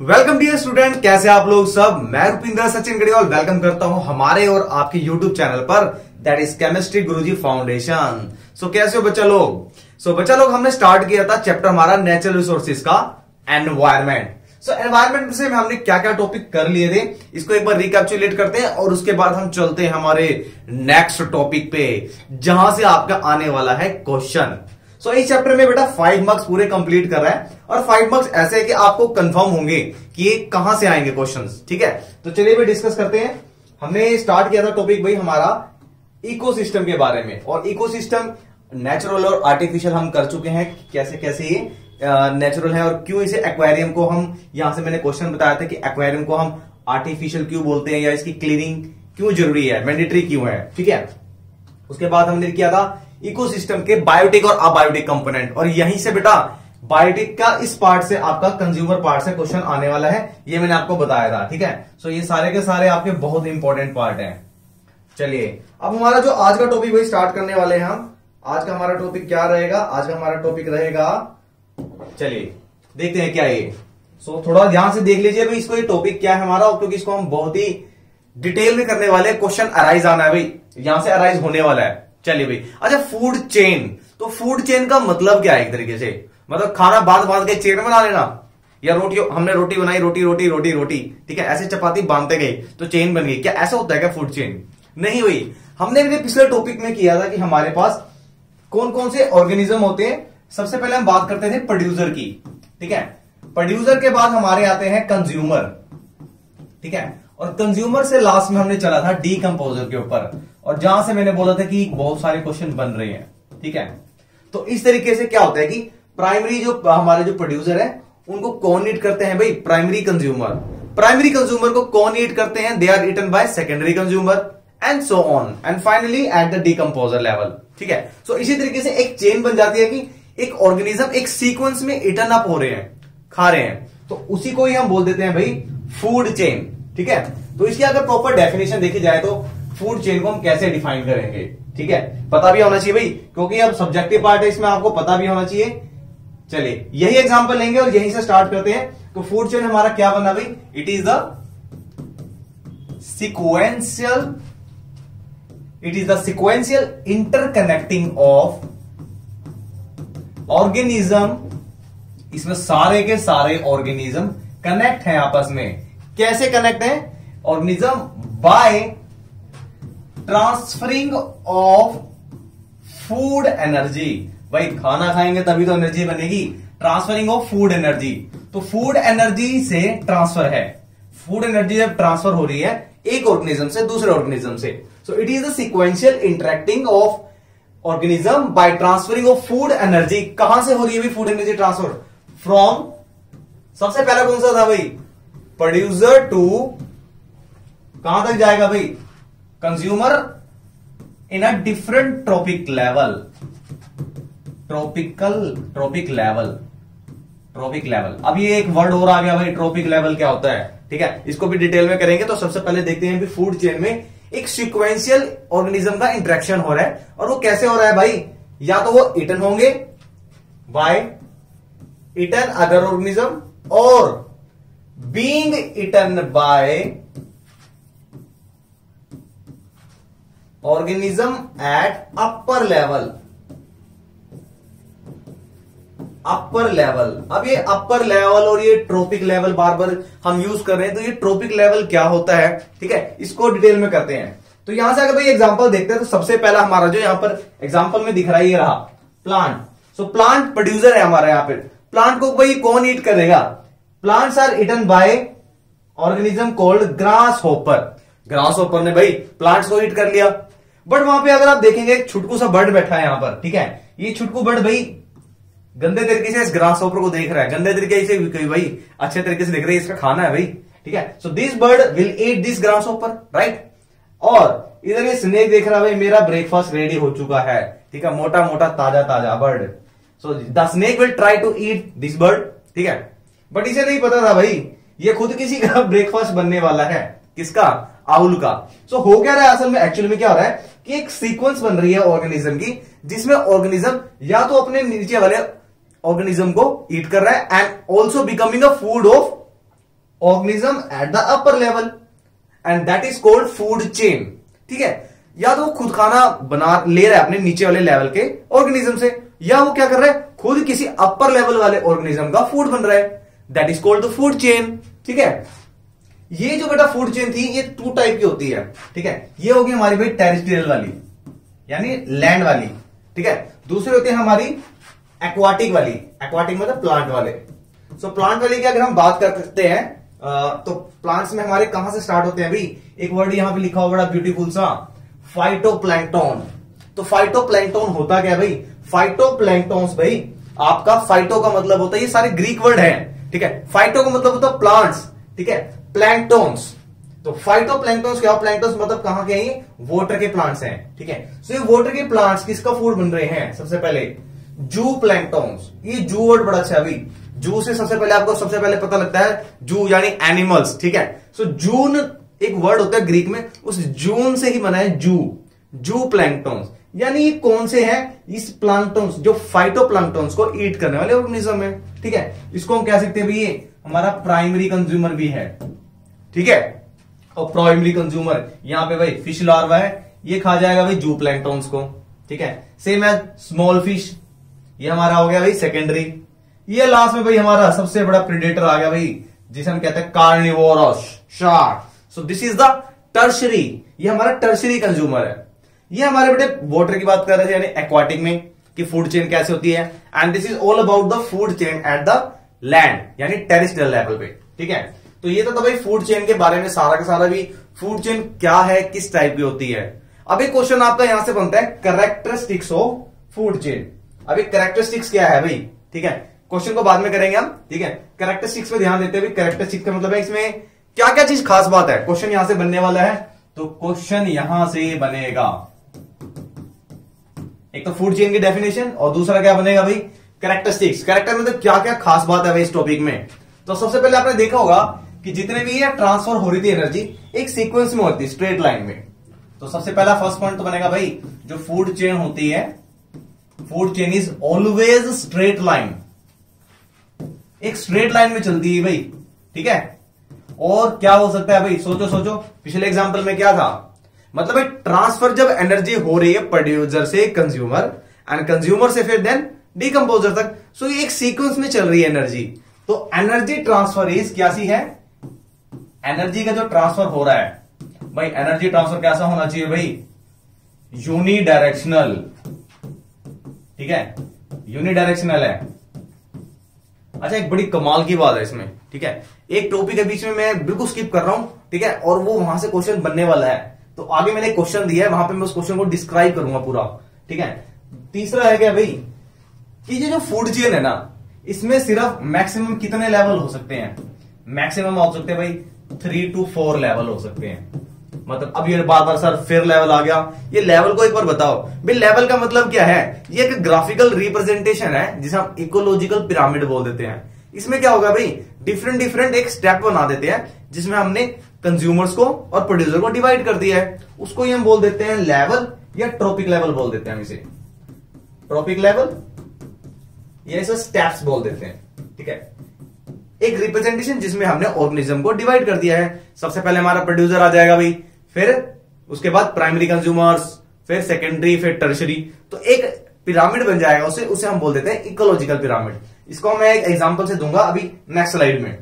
Welcome dear student कैसे आप लोग सब? मैं रुपिंदर सचिन गढ़ियाल वेलकम करता हूँ हमारे और आपके यूट्यूब चैनल पर that is chemistry Guruji foundation so कैसे हो बच्चा लोग? सो so, बच्चा लोग हमने स्टार्ट किया था चैप्टर हमारा नेचुरल रिसोर्सेज का एनवायरमेंट सो एनवायरमेंट से हमने क्या क्या टॉपिक कर लिए थे इसको एक बार रिकैप्चुलेट करते हैं और उसके बाद हम चलते हैं हमारे नेक्स्ट टॉपिक पे जहाँ से आपका आने वाला है क्वेश्चन सो so, इस चैप्टर में बेटा फाइव मार्क्स पूरे कंप्लीट कर रहा है और फाइव मार्क्स ऐसे है कि आपको कंफर्म होंगे कि ये कहाँ से आएँगे क्वेश्चंस ठीक है? तो चलिए भाई डिस्कस करते हैं। हमने स्टार्ट किया था टॉपिक भाई हमारा इकोसिस्टम के बारे में और इकोसिस्टम नेचुरल और आर्टिफिशियल हम कर चुके हैं। कैसे कैसे ये नेचुरल है और क्यों इसे एक्वेरियम को हम यहाँ से मैंने क्वेश्चन बताया था कि एक्वेरियम को हम आर्टिफिशियल क्यों बोलते हैं या इसकी क्लीनिंग क्यों ज़रूरी है मैंडेटरी क्यों है ठीक है? उसके बाद हमने किया था इकोसिस्टम के बायोटिक और अबायोटिक कंपोनेंट और यहीं से बेटा बायोटिक का इस पार्ट से आपका कंज्यूमर पार्ट से क्वेश्चन आने वाला है। ये मैंने आपको बताया था ठीक है? सो ये सारे के सारे आपके बहुत इंपॉर्टेंट पार्ट हैं। चलिए अब हमारा जो आज का टॉपिक वही स्टार्ट करने वाले हैं हम। आज का हमारा टॉपिक क्या रहेगा? आज का हमारा टॉपिक रहेगा चलिए देखते हैं क्या ये। सो so, थोड़ा ध्यान से देख लीजिए भाई इसको ये टॉपिक क्या है हमारा क्योंकि इसको हम बहुत ही डिटेल में करने वाले क्वेश्चन अराइज आना है भाई यहाँ से अराइज होने वाला है। चलिए भाई। अच्छा फ़ूड चेन तो फ़ूड चेन का मतलब क्या है एक तरीके से? मतलब खाना बाँध बाँध के चेन बना लेना। या रोटी, हमने रोटी बनाई, रोटी रोटी रोटी रोटी। ठीक है, ऐसे चपाती बांधते गए तो चेन बन गई। क्या ऐसा होता है क्या फ़ूड चेन नहीं हुई हमने पिछले टॉपिक में किया था कि हमारे पास कौन कौन से ऑर्गेनिज्म होते हैं? सबसे पहले हम बात करते थे प्रोड्यूसर की। ठीक है? प्रोड्यूसर के बाद हमारे आते हैं कंज्यूमर ठीक है? और कंज्यूमर से लास्ट में हमने चला था डीकम्पोजर के ऊपर। और जहाँ से मैंने बोला था कि बहुत सारे क्वेश्चन बन रहे हैं ठीक है? तो इस तरीके से क्या होता है कि प्राइमरी जो हमारे जो प्रोड्यूसर है उनको कौन नीड करते हैं भाई? प्राइमरी कंज्यूमर प्राइमरी कंज्यूमर को कौन नीड करते हैं? They are eaten by secondary consumer and so on and finally at the decomposer level ठीक है? सो so, इसी तरीके से एक चेन बन जाती है कि एक ऑर्गेनिज्म एक सीक्वेंस में इटर्न अप हो रहे हैं खा रहे हैं। तो उसी को ही हम बोल देते हैं भाई फ़ूड चेन ठीक है? तो इसकी अगर प्रॉपर डेफिनेशन देखी जाए तो फ़ूड चेन को हम कैसे डिफाइन करेंगे? ठीक है? पता भी होना चाहिए भाई, क्योंकि अब सब्जेक्टिव पार्ट है, इसमें आपको पता भी होना चाहिए। चलिए, यही एग्जांपल लेंगे और यहीं से स्टार्ट करते हैं। तो फ़ूड चेन हमारा क्या बना भाई? It is the sequential it is the sequential interconnecting of organism इसमें सारे के सारे ऑर्गेनिज्म कनेक्ट हैं आपस में। कैसे कनेक्ट है? Organism by transferring of food energy भाई, खाना खाएँगे तभी तो एनर्जी बनेगी. ट्रांसफरिंग ऑफ़ फ़ूड एनर्जी तो फ़ूड एनर्जी से ट्रांसफ़र है. फ़ूड एनर्जी जब ट्रांसफ़र हो रही है, एक ऑर्गेनिज्म से दूसरे ऑर्गेनिज्म से. So it is the sequential interacting of organism by transferring of food energy कहाँ से हो रही है फ़ूड एनर्जी ट्रांसफ़र फ्रॉम सबसे पहला कौन सा था भाई? प्रोड्यूसर टू कहाँ तक जाएगा भाई? Consumer in a different trophic level tropical trophic level trophic level अब ये एक वर्ड और आ गया भाई ट्रॉपिक लेवल क्या होता है? ठीक है? इसको भी डिटेल में करेंगे तो सबसे पहले देखते हैं फ़ूड चेन में एक सिक्वेंशियल ऑर्गेनिज्म का इंट्रेक्शन हो रहा है। और वो कैसे हो रहा है भाई? या तो वो इटन होंगे बाय इटन अदर ऑर्गेनिज्म और being eaten by organism at upper level upper level अब ये अपर लेवल और ये ट्रोपिक लेवल बार बार हम यूज़ कर रहे हैं तो ये ट्रॉपिक लेवल क्या होता है? ठीक है, इसको डिटेल में करते हैं। तो यहाँ से अगर भाई एग्जांपल देखते हैं तो सबसे पहला हमारा जो यहाँ पर एग्जांपल में दिख रहा है, ये रहा प्लांट सो प्लांट प्रोड्यूसर है हमारा यहाँ पर प्लांट को भाई कौन ईट करेगा? Plants are eaten by organism called grasshopper grasshopper ने भाई प्लांट्स को ईट कर लिया। बट वहाँ पे अगर आप देखेंगे, एक छुटकू सा बर्ड बैठा है यहाँ पर, ठीक है? ये छुटकू बर्ड भाई गंदे तरीके से इस ग्रास होपर को देख रहा है। गंदे तरीके से भाई अच्छे तरीके से देख रहे हैं, इसका खाना है भाई, ठीक है? So this bird will eat this grasshopper right और इधर ये स्नेक देख रहा है भाई, मेरा ब्रेकफास्ट रेडी हो चुका है, ठीक है? मोटा मोटा ताज़ा ताज़ा bird so the snake will try to eat this bird ठीक है? बट इसे नहीं पता था भाई ये खुद किसी का ब्रेकफास्ट बनने वाला है। किसका? आउल का। सो so, हो क्या रहा है असल में? एक्चुअल में क्या हो रहा है कि एक सीक्वेंस बन रही है ऑर्गेनिज्म की जिसमें ऑर्गेनिज्म या तो अपने नीचे वाले ऑर्गेनिज्म को ईट कर रहा है and also becoming a food of organism at the upper level and that is called food chain ठीक है? या तो वो खुद खाना बना ले रहा है अपने नीचे वाले लेवल के ऑर्गेनिज्म से या वो क्या कर रहा है? खुद किसी अपर लेवल वाले ऑर्गेनिज्म का फ़ूड बन रहा है। That is called the food chain ठीक है? ये जो बेटा फ़ूड चेन थी ये टू टाइप की होती है। ठीक है? ये होगी हमारी भाई टेरिस्ट्रियल वाली यानी लैंड वाली। ठीक है? दूसरी होती है हमारी एक्वाटिक वाली। एक्वाटिक मतलब प्लांट वाले। सो so, प्लांट वाली की अगर हम बात करते हैं तो प्लांट्स में हमारे कहाँ से स्टार्ट होते हैं भाई? एक वर्ड यहाँ पे लिखा हुआ बड़ा ब्यूटीफुल सा। फाइटोप्लैंक्टोन तो फाइटोप्लैंक्टोन होता क्या भाई? फाइटोप्लैंक्टोन्स भाई आपका फाइटो का मतलब होता है ये सारे ग्रीक वर्ड है। ठीक है? फाइटो का मतलब होता है प्लांट्स ठीक है? प्लैंक्टोन्स तो फाइटो प्लैंक्टोन्स क्या प्लैंक्टोन्स मतलब कहाँ के हैं? वोटर के प्लांट्स हैं, ठीक है? सो ये वोटर के प्लांट्स किसका फ़ूड बन रहे हैं? सबसे पहले जू प्लैंक्टोन्स ये जू वर्ड बड़ा अच्छा अभी। जू से सबसे पहले आपको सबसे पहले पता लगता है जू यानी एनिमल्स ठीक है? सो जून एक वर्ड होता है ग्रीक में, उस जून से ही बना है जू जू प्लैंक्टोन्स यानी ये कौन से हैं? इस प्लांटोन्स जो फाइटो प्लांटोन्स को ईट करने वाले ऑर्गेनिज्म है, ठीक है? इसको हम कह सकते हैं ये हमारा प्राइमरी कंज्यूमर भी है, ठीक है? और प्राइमरी कंज्यूमर यहाँ पे भाई फ़िश लार्वा है, ये खा जाएगा भाई जू प्लैंटोन्स को, ठीक है? सेम है स्मॉल फ़िश ये हमारा हो गया भाई सेकेंडरी ये लास्ट में भाई हमारा सबसे बड़ा प्रिडेटर आ गया भाई, जिसे हम कहते हैं carnivorous shark so this is the tertiary ये हमारा टर्शरी कंज्यूमर है। ये हमारे बेटे वाटर की बात कर रहे थे यानी एक्वाटिक में कि फ़ूड चेन कैसे होती है। And this is all about the food chain at the land यानी टेरिस्ट्रियल लेवल पे ठीक है? तो ये तो, भाई फ़ूड चेन के बारे में सारा का सारा भी फ़ूड चेन क्या है किस टाइप की होती है। अब एक क्वेश्चन आपका यहाँ से बनता है करेक्टरिस्टिक्स ऑफ़ फ़ूड चेन अभी करेक्टरिस्टिक्स क्या है भाई ठीक है? क्वेश्चन को बाद में करेंगे हम ठीक है? करेक्टरिस्टिक्स पे ध्यान देते हुए करेक्टरिस्टिक्स का मतलब है इसमें क्या क्या चीज़ खास बात है? क्वेश्चन यहाँ से बनने वाला है तो क्वेश्चन यहाँ से बनेगा। एक तो फ़ूड चेन की डेफिनेशन और दूसरा क्या बनेगा भाई? करेक्टरिस्टिक्स करेक्टर मतलब क्या क्या खास बात है इस टॉपिक में? तो सबसे पहले आपने देखा होगा कि जितने भी ये ट्रांसफ़र हो रही थी एनर्जी एक सीक्वेंस में होती है स्ट्रेट लाइन में। तो सबसे पहला फ़र्स्ट पॉइंट तो बनेगा भाई, जो फ़ूड चेन होती है food chain is always straight line एक स्ट्रेट लाइन में चलती है भाई, ठीक है? और क्या हो सकता है भाई? सोचो सोचो। पिछले एग्जांपल में क्या था? मतलब भाई ट्रांसफ़र जब एनर्जी हो रही है प्रोड्यूसर से कंज्यूमर एंड कंज्यूमर से फिर देन डीकम्पोजर तक सो ये एक सीक्वेंस में चल रही है एनर्जी तो एनर्जी ट्रांसफ़र इज़ क्या सी है? एनर्जी का जो ट्रांसफ़र हो रहा है, भाई एनर्जी ट्रांसफ़र कैसा होना चाहिए भाई? यूनिडायरेक्शनल ठीक है? यूनिडायरेक्शनल है. अच्छा एक बड़ी कमाल की बात है इसमें, ठीक है? एक टॉपिक के बीच में मैं बिल्कुल स्किप कर रहा हूँ, ठीक है? और वो वहाँ से क्वेश्चन बनने वाला है. तो आगे मैंने क्वेश्चन दिया है, वहाँ पे मैं उस क्वेश्चन को डिस्क्राइब करूँगा पूरा। ठीक है? तीसरा है क्या भाई? कि ये जो फ़ूड चेन है ना, इसमें सिर्फ़ मैक्सिमम कितने लेवल हो सकते हैं? मैक्सिमम हो सकते हैं भाई थ्री टू फोर लेवल हो सकते हैं। मतलब अब ये बार बार सर, फिर लेवल आ गया। ये लेवल को एक बार बताओ। भाई लेवल का मतलब क्या है? ये एक ग्राफिकल रिप्रेजेंटेशन है, जिसे हम इकोलॉजिकल पिरामिड बोल देते हैं। इसमें क्या होगा भाई? डिफरेंट डिफरेंट एक स्टेप बना देते हैं, जिसमें हमने कंज्यूमर्स को और प्रोड्यूसर को डिवाइड कर दिया है। उसको ही हम बोल देते हैं लेवल या ट्रॉपिक लेवल बोल देते हैं हम इसे। ट्रॉपिक लेवल या इसे स्टेप्स बोल देते हैं, ठीक है? एक रिप्रेजेंटेशन जिसमें हमने ऑर्गेनिज्म को डिवाइड कर दिया है। सबसे पहले हमारा प्रोड्यूसर आ जाएगा भाई, फिर उसके बाद प्राइमरी कंज्यूमर्स फिर सेकेंडरी फिर टर्शरी तो एक पिरामिड बन जाएगा, उसे उसे हम बोल देते हैं इकोलॉजिकल पिरामिड इसको मैं एक एग्जांपल से दूँगा अभी नेक्स्ट स्लाइड में।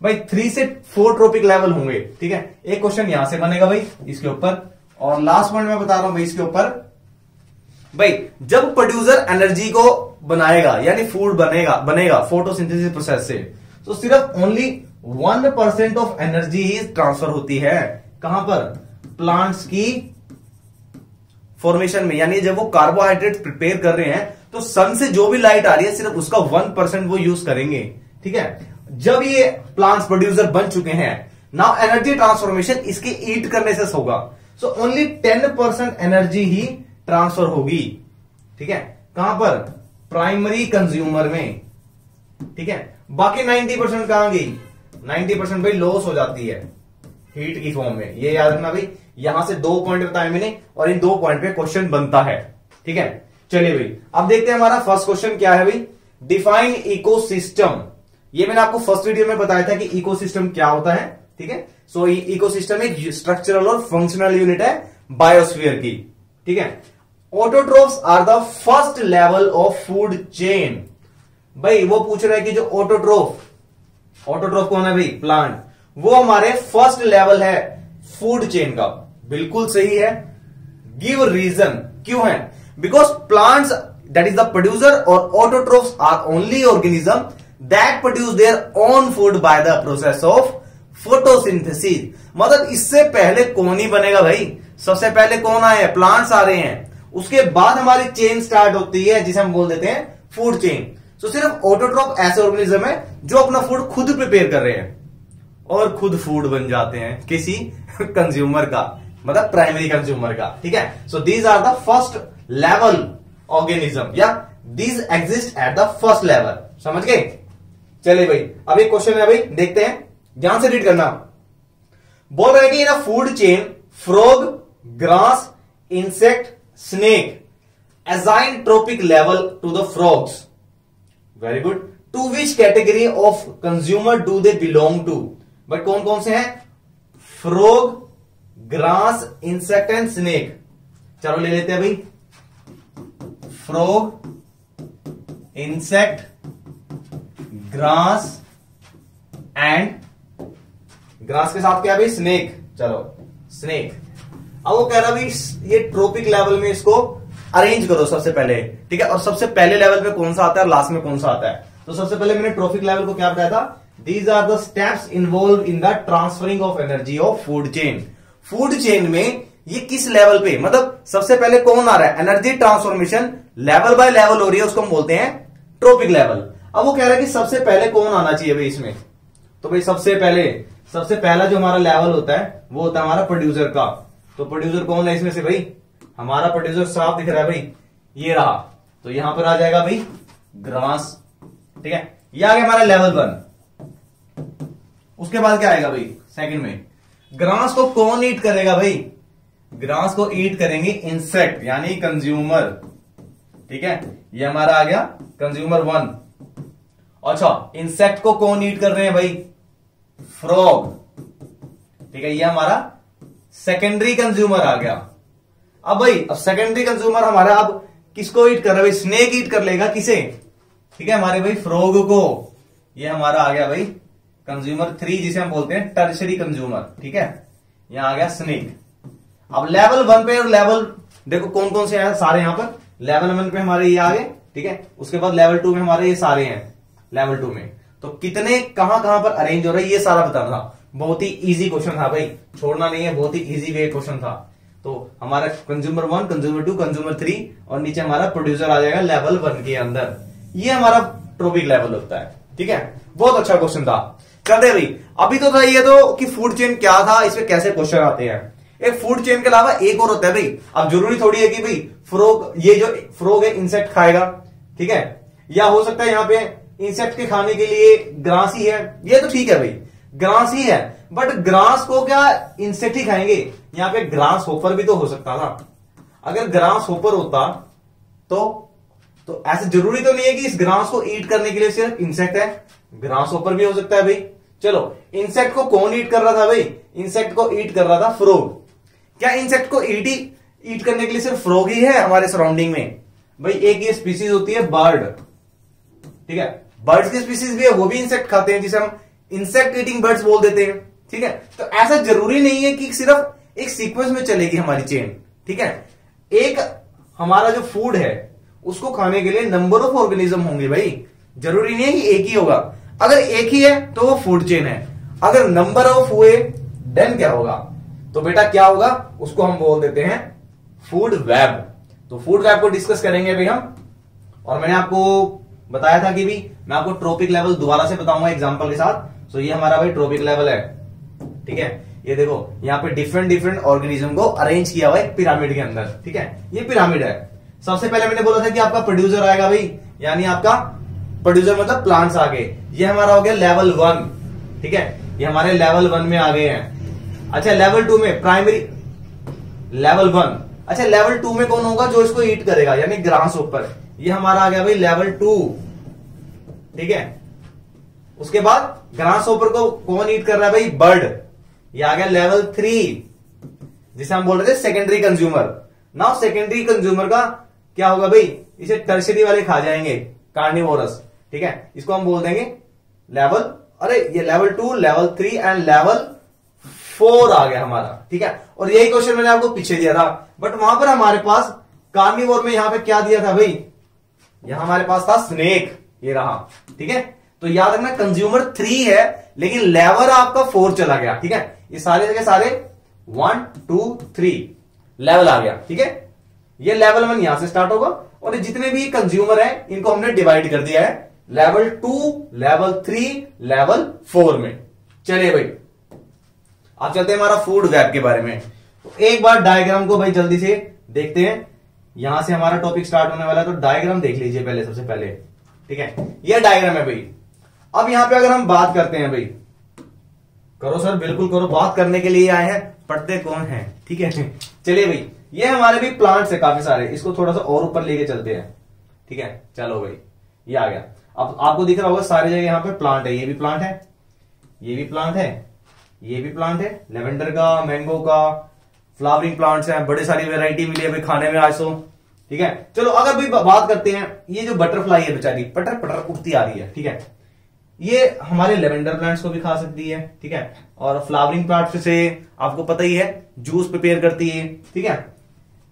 भाई थ्री से फोर ट्रोपिक लेवल होंगे, ठीक है? एक क्वेश्चन यहाँ से बनेगा भाई, इसके ऊपर। और लास्ट पॉइंट मैं बता रहा हूँ भाई, इसके ऊपर। भाई, जब प्रोड्यूसर एनर्जी को बनाएगा, यानी फ़ूड बनेगा बनेगा फोटोसिंथेसिस प्रोसेस से तो सिर्फ़ only one percent of energy he transfer होती है। कहाँ पर? प्लांट्स की फॉर्मेशन में, यानी जब वो कार्बोहाइड्रेट प्रिपेयर कर रहे हैं तो सन से जो भी लाइट आ रही है, सिर्फ़ उसका वन परसेंट वो यूज़ करेंगे, ठीक है? जब ये प्लांट्स प्रोड्यूसर बन चुके हैं नाउ एनर्जी ट्रांसफॉर्मेशन इसके ईट करने से होगा। So only ten percent energy ही ट्रांसफ़र होगी। ठीक है? कहाँ पर? प्राइमरी कंज्यूमर में। ठीक है? बाकी 90 परसेंट कहाँ गई? 90 परसेंट भाई लॉस हो जाती है। हीट की फॉर्म में। ये याद रखना भाई, यहाँ से दो पॉइंट बताए मैंने और इन दो पॉइंट पे क्वेश्चन बनता है। ठीक है? चलिए भाई, अब देखते हैं हमारा फ़र्स्ट क्वेश्चन क्या है भाई? डिफाइन इकोसिस्टम ये मैंने आपको फ़र्स्ट वीडियो में बताया था कि इकोसिस्टम क्या होता है, ठीक है? सो इकोसिस्टम एक स्ट्रक्चरल और फंक्शनल यूनिट है बायोस्फीयर की, ठीक है? Autotrophs are the first level of food chain भाई, वो पूछ रहे हैं कि जो ऑटोट्रोफ ऑटोट्रोफ कौन है भाई? प्लांट वो हमारे फ़र्स्ट लेवल है फ़ूड चेन का। बिल्कुल सही है। गिव रीजन क्यों है? Because plants that is the producer और autotrophs are only organism that produce their own food by the process of photosynthesis मतलब इससे पहले कौन ही बनेगा भाई? सबसे पहले कौन आए हैं? प्लांट्स आ रहे हैं। उसके बाद हमारी चेन स्टार्ट होती है, जिसे हम बोल देते हैं फ़ूड चेन सो सिर्फ़ ऑटोट्रॉप ऐसे ऑर्गेनिज्म है जो अपना फ़ूड खुद प्रिपेयर कर रहे हैं। और खुद फ़ूड बन जाते हैं किसी कंज्यूमर का मतलब प्राइमरी कंज्यूमर का, ठीक है? So these are the first level organism या these exist at the first level समझ गए? चलिए भाई। अब एक क्वेश्चन है भाई, देखते हैं। ध्यान से रीड करना। बोल रहे कि in food chain frog grass insect snake assign trophic level to the frogs very good to which category of consumer do they belong to but कौन कौन से हैं? Frog grass insect and snake चलो ले लेते हैं भाई। Frog insect grass and grass के साथ क्या भाई? स्नेक। चलो, स्नेक। अब वो कह रहा भाई ये ट्रोपिक लेवल में इसको अरेंज करो सबसे पहले, ठीक है? और सबसे पहले लेवल पे कौन सा आता है लास्ट में कौन सा आता है? तो सबसे पहले मैंने ट्रोपिक लेवल को क्या बताया था? These are the steps involve in the transferring of energy of food chain food chain में ये किस लेवल पे? मतलब सबसे पहले कौन आ रहा है? Energy transformation level by level हो रही है, उसको हम बोलते हैं ट्रोपिक लेवल अब वो कह रहा है कि सबसे पहले कौन आना चाहिए भाई इसमें? तो भाई सबसे पहले, सबसे पहला जो हमारा लेवल होता है, वो होता है हमारा प्रोड्यूसर का। तो प्रोड्यूसर कौन है इसमें से भाई? हमारा प्रोड्यूसर साफ़ दिख रहा है भाई। ये रहा। तो यहाँ पर आ जाएगा भाई ग्रास। ठीक है? ये आ गया हमारा लेवल वन उसके बाद क्या आएगा भाई? सेकंड में। ग्रास को कौन ईट करेगा भाई? ग्रास को ईट करेंगे इंसेक्ट यानी कंज्यूमर ठीक है? ये हमारा आ गया कंज्यूमर वन अच्छा इंसेक्ट को कौन ईट कर रहे हैं भाई? फ्रॉग ठीक है, ये हमारा सेकेंडरी कंज्यूमर आ गया। अब भाई, अब सेकेंडरी कंज्यूमर हमारा अब किसको ईट कर रहा है? भाई स्नेक ईट कर लेगा किसे? ठीक है, हमारे भाई फ्रॉग को। ये हमारा आ गया भाई कंज्यूमर थ्री जिसे हम बोलते हैं टर्शरी कंज्यूमर ठीक है, यहाँ आ गया स्नेक अब लेवल वन पे और लेवल देखो कौन कौन से हैं सारे यहाँ पर। लेवल वन पे हमारे ये आ गए, ठीक है, उसके बाद लेवल टू में हमारे ये सारे हैं। लेवल टू में। तो कितने, कहाँ कहाँ पर अरेंज हो रहे हैं, ये सारा बताना था। बहुत ही इजी क्वेश्चन था भाई। छोड़ना नहीं है, बहुत ही इजी वे क्वेश्चन था। तो हमारा consumer one consumer two consumer three और नीचे हमारा प्रोड्यूसर आ जाएगा लेवल वन के अंदर। ये हमारा ट्रोपिक लेवल होता है। ठीक है? बहुत अच्छा क्वेश्चन था। चलते भाई। अभी तो था ये तो कि फ़ूड चेन क्या था, इसमें कैसे क्वेश्चन आते हैं। एक फ़ूड चेन के अलावा एक और होता है भाई। अब ज़रूरी थोड़ी है कि भाई फ्रोग ये जो फ्रोग है इंसेक्ट खाएगा। ठीक है? या हो सकता है यहाँ पे इंसेक्ट के खाने के लिए ग्रास ही है। ये तो ठीक है भाई, ग्रास ही है। बट ग्रास को क्या इंसेक्ट ही खाएँगे? यहाँ पे ग्रास होपर भी तो हो सकता था। अगर ग्रास होपर होता तो तो ऐसे ज़रूरी तो नहीं है कि इस ग्रास को ईट करने के लिए सिर्फ़ इंसेक्ट है। ग्रास होपर भी हो सकता है भाई। चलो, इंसेक्ट को कौन ईट कर रहा था भाई? इंसेक्ट को ईट कर रहा था फ्रोग क्या इंसेक्ट को ईट ही ईट करने के लिए सिर्फ़ फ्रोग ही है हमारे सराउंडिंग में? भाई, एक ये स्पीसीज होती है बर्ड ठीक है? बर्ड्स की स्पीसीज भी है, वो भी इंसेक्ट खाते हैं, जिसे हम इंसेक्ट ईटिंग बर्ड्स बोल देते हैं। ठीक है? तो ऐसा ज़रूरी नहीं है कि सिर्फ़ एक सीक्वेंस में चलेगी हमारी चेन ठीक है? एक हमारा जो फ़ूड है, उसको खाने के लिए नंबर ऑफ़ ऑर्गेनिज्म होंगे भाई। ज़रूरी नहीं है कि एक ही होगा। अगर एक ही है तो वो फ़ूड चेन है। अगर नंबर ऑफ़ हुए देन क्या होगा? तो बेटा क्या होगा? उसको हम बोल देते हैं फ़ूड वेब तो फ़ूड वेब को डिस्कस करेंगे भाई हम। और मैंने आपको बताया था कि भी मैं आपको ट्रोपिक लेवल दोबारा से बताऊँगा एग्जांपल के साथ। सो ये हमारा भाई ट्रोपिक लेवल है। ठीक है? ये देखो, यहाँ पे डिफरेंट डिफरेंट ऑर्गेनिज्म को अरेंज किया हुआ है पिरामिड के अंदर। ठीक है? ये पिरामिड है। सबसे पहले मैंने बोला था कि आपका प्रोड्यूसर आएगा भाई। यानी आपका प्रोड्यूसर मतलब प्लांट्स आ गए ये हमारा हो गया लेवल वन ठीक है? ये हमारे लेवल वन में आ गए हैं। अच्छा लेवल टू में प्राइमरी लेवल वन अच्छा लेवल टू में कौन होगा जो इसको ईट करेगा? यानी ग्रास ऊपर। ये हमारा आ गया भाई लेवल टू ठीक है? उसके बाद ग्रास ओपर को कौन ईट कर रहा है भाई? बर्ड ये आ गया लेवल थ्री जिसे हम बोल रहे थे secondary consumer now secondary consumer का क्या होगा भाई? इसे टर्सरी वाले खा जाएँगे। कार्निवोरस ठीक है? इसको हम बोल देंगे लेवल अरे ये level two level three and level four आ गया हमारा। ठीक है? और यही क्वेश्चन मैंने आपको पीछे दिया था। बट वहाँ पर हमारे पास कार्निवोर में यहाँ पे क्या दिया था भाई? यहाँ हमारे पास था स्नेक ये रहा, ठीक है? तो याद रखना कंज्यूमर थ्री है, लेकिन लेवल आपका फोर चला गया, ठीक है? ये सारे जगह सारे वन टू थ्री लेवल आ गया, ठीक है? ये लेवल वन यहाँ से स्टार्ट होगा, और ये जितने भी कंज्यूमर है, इनको हमने डिवाइड कर दिया है level two level three level four में। चलिए भाई आप चलते हैं हमारा फ़ूड वेब के बारे में। तो एक बार डायग्राम को भाई जल्दी से देखते हैं। यहाँ से हमारा टॉपिक स्टार्ट होने वाला है तो डायग्राम देख लीजिए पहले, सबसे पहले। ठीक है? यह डायग्राम है भाई। अब यहाँ पे अगर हम बात करते हैं भाई, करो सर, बिल्कुल करो। बात करने के लिए आए हैं, पढ़ते कौन है? ठीक है? चलिए भाई, ये हमारे भी प्लांट्स है काफ़ी सारे, इसको थोड़ा सा और ऊपर लेके चलते हैं। ठीक है? चलो भाई, ये आ गया। अब आपको दिख रहा होगा, सारी जगह यहाँ पे प्लांट है। ये भी प्लांट है, ये भी प्लांट है, ये भी प्लांट है। लेवेंडर का मैंगो का फ्लावरिंग प्लांट्स हैं, बड़े सारी वेराइटी मिली है खाने में आज तो। ठीक है? चलो, अगर भी बात करते हैं, ये जो बटरफ्लाई है बेचारी पटर पटर उठती आ रही है, ठीक है? ये हमारे लेवेंडर प्लांट्स को भी खा सकती है, ठीक है? और फ्लावरिंग प्लांट्स से आपको पता ही है जूस प्रिपेयर करती है, ठीक है?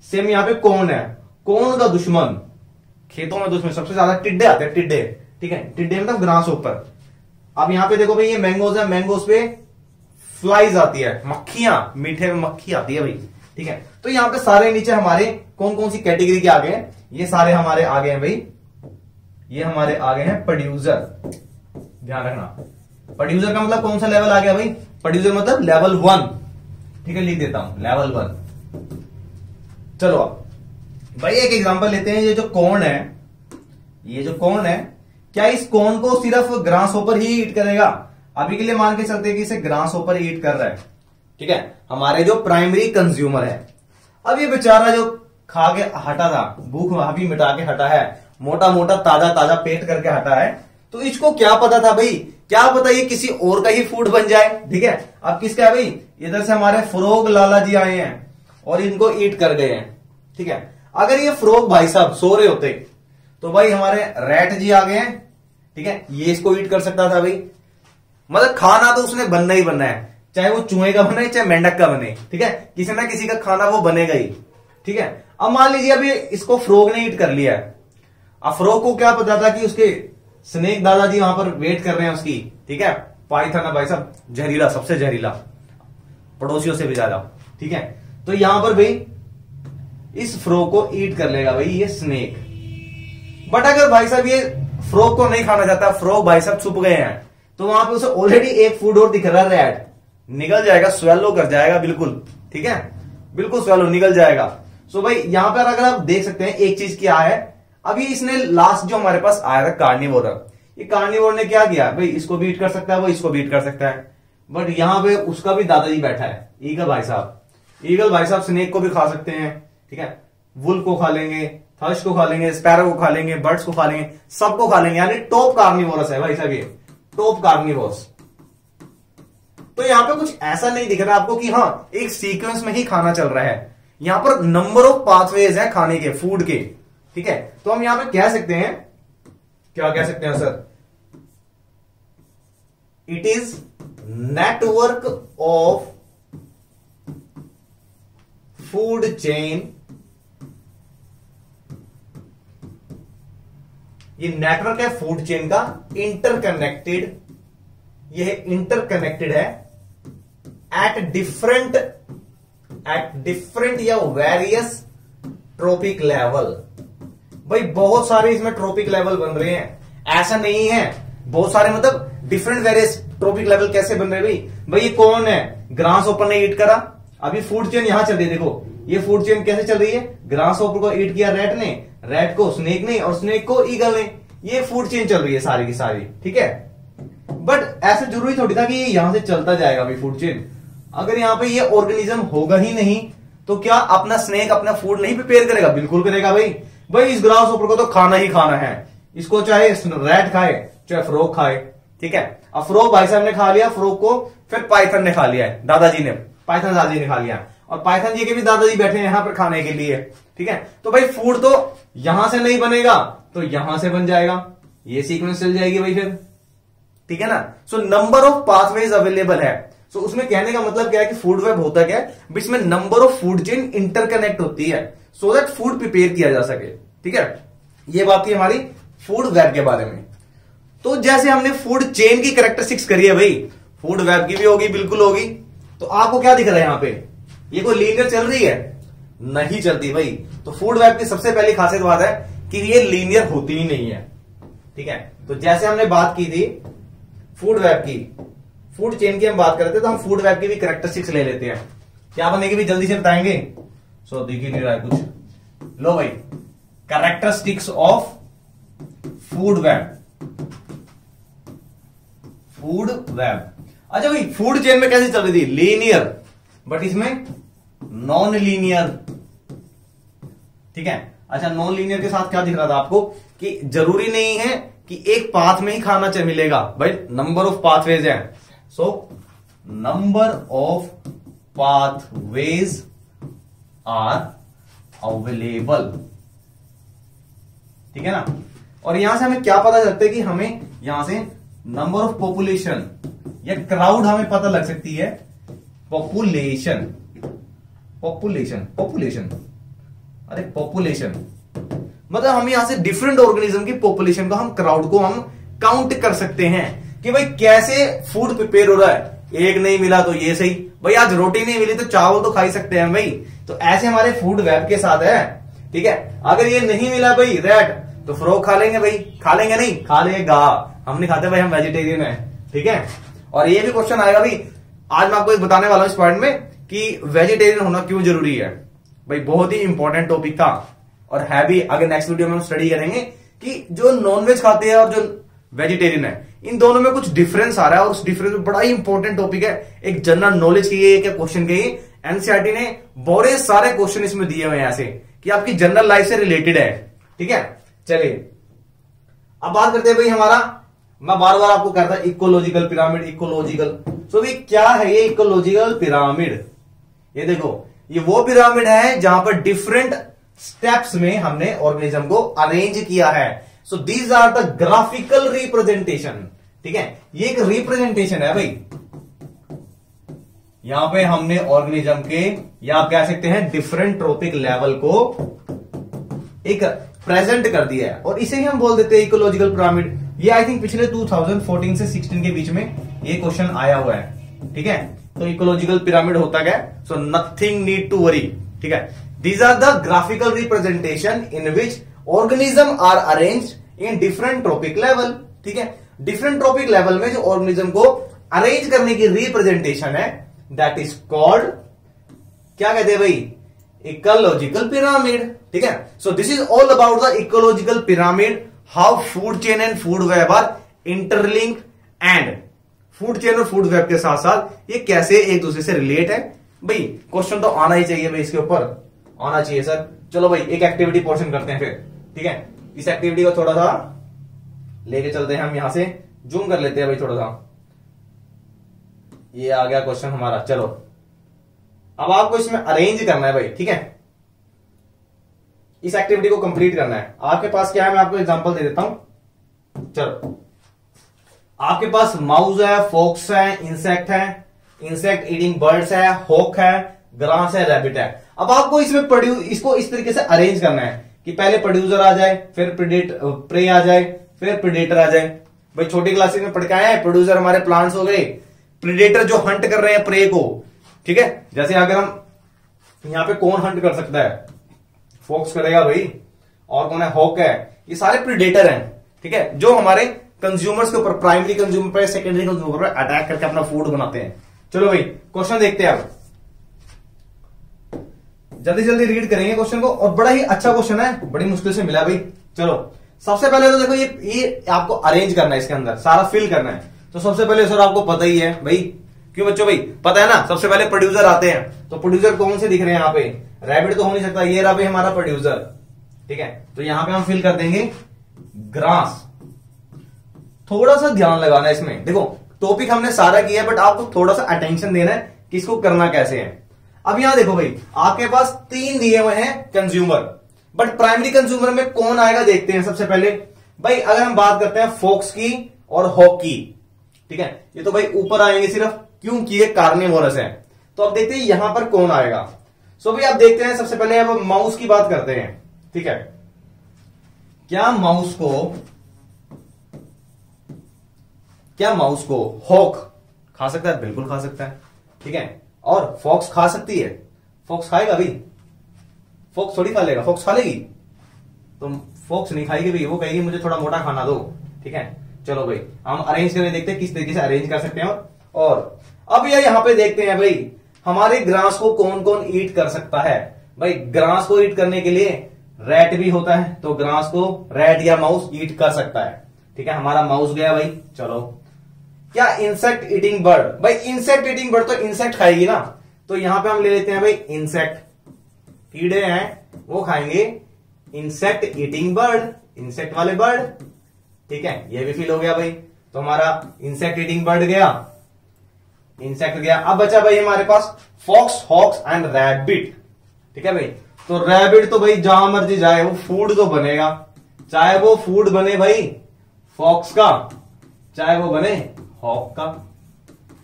सेम यहाँ पे कौन है। कौन का दुश्मन, खेतों में दुश्मन, सबसे ज़्यादा टिड्डे आते हैं, टिड्डे, ठीक है? टिड्डे मतलब ग्रास ऊपर। अब यहाँ पे देखो भाई, ये मैंगोज है मैंगोज पे फ्लाइज आती है। मक्खियाँ, मीठे में मक्खी आती है भाई। ठीक है? तो यहाँ पे सारे नीचे हमारे कौन कौन सी कैटेगरी के आगे हैं? ये सारे हमारे आगे हैं भाई। ये हमारे आगे हैं प्रोड्यूसर ध्यान रखना। प्रोड्यूसर का मतलब कौन सा लेवल आ गया भाई? प्रोड्यूसर मतलब लेवल वन ठीक है, लिख देता हूँ। लेवल वन चलो अब। भाई एक एग्जांपल लेते हैं। ये जो कौन है, ये जो कौन है, क्या इस कौन को सिर्फ़ ग्रास ओपर ही ईट करेगा? अभी के लिए मान के चलते कि इसे ग्रास ऊपर ईट कर रहा है। ठीक है? हमारे जो प्राइमरी कंज्यूमर है, अब ये बेचारा जो खा के हटा था, भूख अभी मिटा के हटा है मोटा मोटा ताज़ा ताज़ा पेट करके हटा है तो इसको क्या पता था भाई? क्या पता ये किसी और का ही फ़ूड बन जाए? ठीक है? अब किसका है भाई? इधर से हमारे फ्रोग लाला जी आए हैं और इनको ईट कर गए हैं। ठीक है? अगर ये फ्रोग भाई साहब सो रहे होते तो भाई हमारे रैट जी आ गए हैं। ठीक है? ये इसको ईट कर सकता था भाई। मतलब खाना तो उसने बनना ही बनना है। चाहे वो चूहे का बने, चाहे मेंढक का बने, ठीक है? किसी ना किसी का खाना वो बनेगा ही, ठीक है? अब मान लीजिए अभी इसको फ्रोग ने ईट कर लिया है। अब फ्रोग को क्या पता था कि उसके स्नेक दादाजी वहाँ पर वेट कर रहे हैं उसकी, ठीक है? पाइथन भाई साहब, जहरीला, सबसे जहरीला, पड़ोसियों से भी ज़्यादा, ठीक है? तो यहाँ पर भाई इस फ्रो को ईट कर लेगा भाई ये स्नेक। बट अगर भाई साहब ये फ्रोग को नहीं खाना चाहता, फ्रोग भाई साहब छुप गए हैं। तो वहाँ पे उसे ऑलरेडी एक फ़ूड और दिख रहा है रेड निकल जाएगा स्वेलो कर जाएगा, बिल्कुल। ठीक है? बिल्कुल स्वेलो निकल जाएगा। सो भाई, यहाँ पर अगर आप देख सकते हैं, एक चीज़ क्या है? अभी इसने लास्ट जो हमारे पास आया था कार्निवोर ये कार्निवोर ने क्या किया? भाई, इसको बीट कर सकता है, वो इसको बीट कर सकता है। बट यहाँ पे उसका भी दादाजी बैठा है ईगल भाई साहब। ईगल भाई साहब स्नेक को भी खा सकते हैं, ठीक है? वुल को खा लेंगे थर्श को खा लेंगे स्पैरो को खा लेंगे बर्ड्स को खा लेंगे, सबको खा लेंगे। यानी टॉप कार्निवोरस है भाई साहब ये। टॉप कार्निवोरस तो यहाँ पे कुछ ऐसा नहीं दिख रहा आपको कि हाँ एक सीक्वेंस में ही खाना चल रहा है। यहाँ पर नंबर ऑफ़ पाथवेज है खाने के फ़ूड के। ठीक है? तो हम यहाँ पे कह सकते हैं। क्या कह सकते हैं sir it is network of food chain ये नेटवर्क है फ़ूड चेन का इंटरकनेक्टेड यह इंटरकनेक्टेड है एट डिफरेंट एट डिफरेंट या वेरियस ट्रोपिक लेवल भाई, बहुत सारे इसमें ट्रॉपिक लेवल बन रहे हैं। ऐसा नहीं है। बहुत सारे मतलब डिफरेंट वेरियस ट्रॉपिक लेवल कैसे बन रहे भाई? भाई, ये कौन है? ग्रास ओपर ने ईट करा। अभी फ़ूड चेन यहाँ चल रही है, देखो। ये फ़ूड चेन कैसे चल रही है? ग्रास ओपर को ईट किया रेड ने। रेड को स्नेक ने और स्नेक को ईगल ने ये फ़ूड चेन चल रही है सारी की सारी, ठीक है? बट ऐसा ज़रूरी थोड़ी था कि ये यहाँ से चलता जाएगा अभी फ़ूड चेन अगर यहाँ पे ये ऑर्गेनिज्म होगा ही नहीं तो क्या अपना स्नेक अपना फ़ूड नहीं प्रिपेयर करेगा? बिल्कुल करेगा भाई। भाई, इस ग्रास ऊपर को तो खाना ही खाना है। इसको चाहे रैट खाए, चाहे फ्रोक खाए, ठीक है? अब फ्रोक भाई साहब ने खा लिया फ्रोक को फिर पाइथन ने खा लिया है, दादाजी ने। पाइथन दादाजी ने खा लिया। और पाइथन जी के भी दादाजी बैठे हैं यहाँ पर खाने के लिए ठीक है? तो भाई फ़ूड तो यहाँ से नहीं बनेगा तो यहाँ से बन जाएगा। ये सीक्वेंस चल जाएगी भाई फिर ठीक है ना? So number of pathways available है। सो so, उसमें कहने का मतलब क्या है कि फ़ूड वेब होता क्या है? इसमें number of food chain interconnect होती है सो दैट फ़ूड प्रिपेयर किया जा सके ठीक है? ये बात थी हमारी फ़ूड वेब के बारे में। तो जैसे हमने फ़ूड चेन की करेक्टरिस्टिक्स करी है भाई फ़ूड वेब की भी होगी बिल्कुल होगी। तो आपको क्या दिख रहा है यहाँ पे? ये कोई लीनियर चल रही है? नहीं चलती भाई। तो फ़ूड वेब की सबसे पहली खासियत बात है कि ये लीनियर होती ही नहीं है। ठीक है? तो जैसे हमने बात की थी फ़ूड वेब की फ़ूड चेन की हम बात करते तो हम फ़ूड वेब की भी करेक्टरिस्टिक्स ले लेते हैं। क्या बनेगी भी जल्दी से बताएँगे? सो, दिख ही नहीं रहा है कुछ। लो भाई characteristics of food web food web अच्छा भाई फ़ूड चेन में कैसे चल रही थी? लीनियर बट इसमें नॉन लीनियर ठीक है? अच्छा नॉन लीनियर के साथ क्या दिख रहा था आपको? कि ज़रूरी नहीं है कि एक पाथ में ही खाना चाहिए मिलेगा। भाई नंबर ऑफ़ पाथवेज है। So number of pathways are available ठीक है ना? और यहाँ से हमें क्या पता चलता है कि हमें यहाँ से नंबर ऑफ़ पॉपुलेशन या क्राउड हमें पता लग सकती है। पॉपुलेशन पॉपुलेशन पॉपुलेशन अरे पॉपुलेशन मतलब हम यहाँ से डिफरेंट ऑर्गेनिज्म की पॉपुलेशन को, हम क्राउड को हम काउंट कर सकते हैं कि भाई कैसे फ़ूड प्रिपेयर हो रहा है। एक नहीं मिला तो ये सही। भाई आज रोटी नहीं मिली तो चावल तो खा ही सकते हैं भाई। तो ऐसे हमारे फ़ूड वेब के साथ है। ठीक है? अगर ये नहीं मिला भाई रेड तो फ्रोक खा लेंगे भाई। खा लेंगे नहीं, खा लेगा। हम नहीं खाते भाई, हम वेजिटेरियन है, ठीक है? और ये भी क्वेश्चन आएगा भाई आज मैं आपको एक बताने वाला हूँ इस पॉइंट में कि वेजिटेरियन होना क्यों ज़रूरी है? भाई, बहुत ही इंपॉर्टेंट टॉपिक था। और है भी, अगर नेक्स्ट वीडियो में हम स्टडी करेंगे कि जो नॉनवेज खाते हैं और जो वेजिटेरियन है, इन दोनों में कुछ डिफरेंस आ रहा है और उस डिफरेंस में बड़ा ही इंपॉर्टेंट टॉपिक है। एक जनरल नॉलेज की एक क्वेश्चन के। एनसीआरटी ने बड़े सारे क्वेश्चन इसमें दिए हुए हैं ऐसे कि आपकी जनरल लाइफ से रिलेटेड है, ठीक है? चलिए। अब बात करते हैं भाई हमारा मैं बार बार आपको कहता इकोलॉजिकल पिरामिड इकोलॉजिकल सो भाई क्या है ये इकोलॉजिकल पिरामिड ये देखो, ये वो पिरामिड है जहाँ पर डिफरेंट स्टेप्स में हमने ऑर्गेनिज्म को अरेंज किया है। So these are the graphical representation ठीक है? ये एक रिप्रेजेंटेशन है भाई। यहाँ पे हमने ऑर्गेनिज्म के, या आप कह सकते हैं डिफरेंट ट्रोपिक लेवल को एक प्रेजेंट कर दिया है। और इसे ही हम बोल देते हैं इकोलॉजिकल पिरामिड ये आई थिंक पिछले 2014 से 16 के बीच में ये क्वेश्चन आया हुआ है। ठीक है? तो इकोलॉजिकल पिरामिड होता क्या so nothing need to worry ठीक है? These are the graphical representation in which organism are arrange in different trophic level ठीक है? डिफरेंट ट्रॉपिक लेवल में जो ऑर्गेनिज्म को अरेंज करने की रिप्रेजेंटेशन है दैट इज़ कॉल्ड क्या कहते हैं भाई? इकोलॉजिकल पिरामिड ठीक है? So this is all about the ecological pyramid how food chain and food web are interlink and food chain और फ़ूड वेब के साथ साथ ये कैसे एक दूसरे से रिलेट है? भाई क्वेश्चन तो आना ही चाहिए भाई इसके ऊपर। आना चाहिए, सर। चलो भाई, एक एक्टिविटी पोर्शन करते हैं फिर, ठीक है? इस एक्टिविटी को थोड़ा सा लेके चलते हैं हम यहाँ से। जूम कर लेते हैं भाई थोड़ा सा। ये आ गया क्वेश्चन हमारा, चलो। अब आपको इसमें अरेंज करना है भाई, ठीक है? इस एक्टिविटी को कंप्लीट करना है। आपके पास क्या है? मैं आपको एग्जांपल दे देता हूँ। चलो। आपके पास माउस है फोक्स है इंसेक्ट है। इंसेक्ट ईडिंग बर्ड्स है होक है ग्रास है रैबिट है। अब आपको इसमें प्रोड्यूस इसको इस तरीके से अरेंज करना है कि पहले प्रोड्यूसर आ जाए, फिर प्रिडेट प्रे आ जाए, फिर प्रिडेटर आ जाए। भाई, छोटी क्लासेस में पढ़काया है प्रोड्यूसर हमारे प्लांट्स हो गए। प्रिडेटर जो हंट कर रहे हैं प्रे को, ठीक है? जैसे अगर हम, यहाँ पे कौन हंट कर सकता है? फोक्स करेगा भाई। और कौन है? हॉक है। ये सारे प्रीडेटर हैं, ठीक है? जो हमारे कंज्यूमर्स के ऊपर प्राइमरी कंज्यूमर पर सेकेंडरी कंज्यूमर पर अटैक करके अपना फ़ूड बनाते हैं। चलो भाई क्वेश्चन देखते हैं आप जल्दी जल्दी रीड करेंगे क्वेश्चन को। और बड़ा ही अच्छा क्वेश्चन है। बड़ी मुश्किल से मिला भाई। चलो, सबसे पहले तो देखो, ये ये आपको अरेंज करना है इसके अंदर। सारा फिल करना है। तो सबसे पहले सर आपको पता ही है भाई। क्यों बच्चों भाई? पता है ना? सबसे पहले प्रोड्यूसर आते हैं। तो प्रोड्यूसर कौन से दिख रहे हैं यहाँ पे? रैबिट तो हो नहीं सकता, ये रहा भाई हमारा प्रोड्यूसर ठीक है? तो यहाँ पे हम फिल कर देंगे ग्रास थोड़ा सा ध्यान लगाना है इसमें। देखो टॉपिक हमने सारा किया है बट आपको थोड़ा सा अटेंशन देना है कि इसको करना कैसे है। अब यहाँ देखो भाई, आपके पास तीन दिए हुए हैं कंज्यूमर बट प्राइमरी कंज्यूमर में कौन आएगा देखते हैं सबसे पहले। भाई, अगर हम बात करते हैं फोक्स की और हॉक की, ठीक है? ये तो भाई ऊपर आएँगे सिर्फ़, क्योंकि ये कार्निवोरस है। तो अब देखते हैं यहाँ पर कौन आएगा। सो भाई आप देखते हैं, सबसे पहले अब माउस की बात करते हैं। ठीक है? क्या माउस को, क्या माउस को हॉक खा सकता है? बिल्कुल खा सकता है। ठीक है? और फॉक्स खा सकती है? फॉक्स खाएगा अभी फॉक्स थोड़ी खा लेगा। फॉक्स खा लेगी? तो फॉक्स नहीं खाएगी भाई वो कहेगी, मुझे थोड़ा मोटा खाना दो। ठीक है? चलो भाई, हम अरेंज करके देखते हैं, किस तरीके से अरेंज कर सकते हैं और अब ये यहाँ पे देखते हैं भाई हमारे ग्रास को कौन कौन ईट कर सकता है? भाई, ग्रास को ईट करने के लिए रैट भी होता है तो ग्रास को रैट या माउस ईट कर सकता है। ठीक है, हमारा माउस गया भाई, चलो। क्या इंसेक्ट ईटिंग बर्ड भाई इंसेक्ट ईटिंग बर्ड तो इंसेक्ट खाएगी ना? तो यहाँ पे हम ले लेते हैं भाई इंसेक्ट कीड़े हैं, वो खाएँगे। इंसेक्ट ईटिंग बर्ड इंसेक्ट वाले बर्ड ठीक है, ये भी फील हो गया भाई। तो हमारा इंसेक्ट ईटिंग बर्ड गया। इंसेक्ट गया। अब बचा भाई हमारे पास फॉक्स हॉक्स एंड रैबिट ठीक है भाई? तो रैबिट तो भाई जहाँ मर्ज़ी जाए, वो फ़ूड तो बनेगा। चाहे वो फ़ूड बने भाई फॉक्स का, चाहे वो बने हॉक का।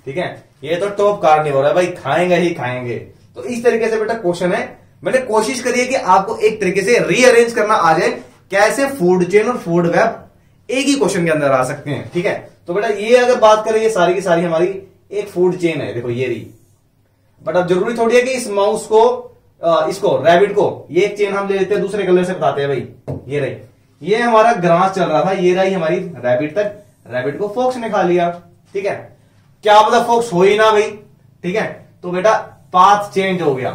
ठीक है? ये तो टॉप कार नहीं हो रहा है भाई, खाएँगे ही खाएँगे। तो इस तरीके से बेटा क्वेश्चन है। मैंने कोशिश करी है कि आपको एक तरीके से रीअरेंज करना आ जाए, कैसे फ़ूड चेन और फ़ूड वेब एक ही क्वेश्चन के अंदर आ सकते हैं। ठीक है? तो बेटा ये अगर बात करें, ये सारी की सारी हमारी एक फ़ूड चेन है, देखो ये रही। बट अब ज़रूरी थोड़ी है कि इस माउस को इसको रैबिट को, ये एक चेन हम ले लेते हैं, दूसरे कलर से बताते हैं भाई। ये रही। ये हमारा ग्रास चल रहा था, ये रही हमारी रैबिट तक। रैबिट को फोक्स ने खा लिया, ठीक है? क्या पता फोक्स हो ही ना भाई, ठीक है? तो बेटा पाथ चेंज हो गया।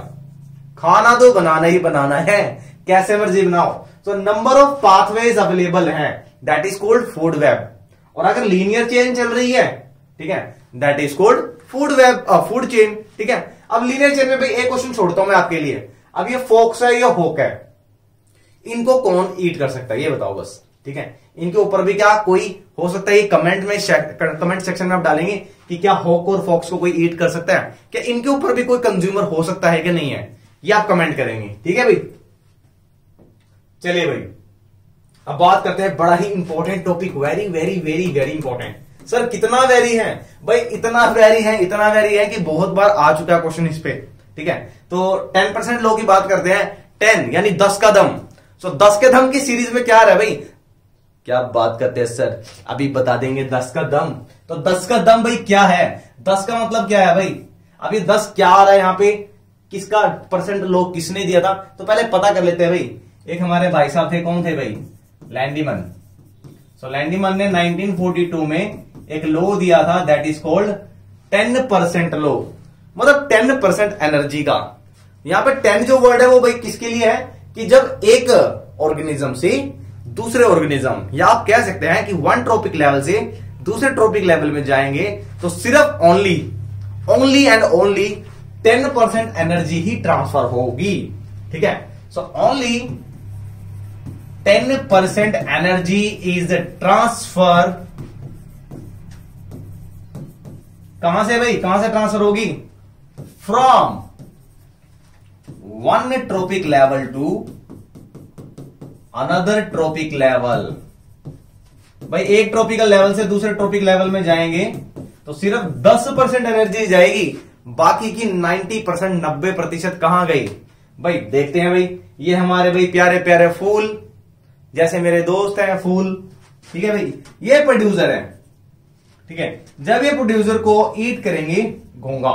खाना तो बनाना ही बनाना है, कैसे मर्ज़ी बनाओ। तो नंबर ऑफ़ पाथवेज अवेलेबल हैं that is called food web और अगर लीनियर चेन चल रही है, ठीक है? That is called food web food chain ठीक है? अब लीनियर चेन में भाई एक क्वेश्चन छोड़ता हूँ मैं आपके लिए। अब ये फोक्स है, या होक है। इनको कौन ईट कर सकता है? ये बताओ बस। ठीक है? इनके ऊपर भी क्या कोई हो सकता है? कमेंट में कमेंट सेक्शन में आप डालेंगे कि क्या हॉक और फॉक्स को कोई ईट कर सकता है? क्या इनके ऊपर भी कोई कंज्यूमर हो सकता है कि नहीं है? ये आप कमेंट करेंगे। ठीक है भाई? चलिए भाई। अब बात करते हैं, बड़ा ही important topic very very very very important sir, कितना वेरी है? भाई, इतना वेरी है, इतना वेरी है कि बहुत बार आ चुका क्वेश्चन इस पे, ठीक है? तो टेन परसेंट लोग की बात करते हैं टेन यानी दस का दम। सो दस के दम की सीरीज़ में क्या है भाई? क्या बात करते हैं, सर? अभी बता देंगे दस का दम। तो दस का दम भाई क्या है? दस का मतलब क्या है भाई? अभी दस क्या आ रहा है यहाँ पे? किसका परसेंट लोग किसने दिया था? तो पहले पता कर लेते हैं भाई। एक हमारे भाई साहब थे, कौन थे भाई? लैंडीमन। सो लैंडीमन ने 1942 में एक लो दिया था that is called 10 percent law. मतलब 10 परसेंट एनर्जी का। यहाँ पे 10 जो वर्ड है वो भाई किसके लिए है? कि जब एक ऑर्गेनिज्म से दूसरे ऑर्गेनिज्म या आप कह सकते हैं कि वन ट्रॉपिक लेवल से दूसरे ट्रॉपिक लेवल में जाएँगे तो सिर्फ़ only only and only ten percent energy he transfer होगी। ठीक है? So only ten percent energy is transfer कहाँ से भाई? कहाँ से ट्रांसफ़र होगी? From one trophic level to another trophic level भाई, एक ट्रॉपिकल लेवल से दूसरे ट्रॉपिक लेवल में जाएँगे तो सिर्फ़ 10 परसेंट एनर्जी जाएगी, बाकी की 90 परसेंट, नब्बे प्रतिशत कहाँ गई? भाई, देखते हैं भाई, ये हमारे भाई प्यारे प्यारे फूल, जैसे मेरे दोस्त हैं फूल, ठीक है भाई, ये प्रोड्यूसर है। ठीक है? जब ये प्रोड्यूसर को ईट करेंगे घोंगा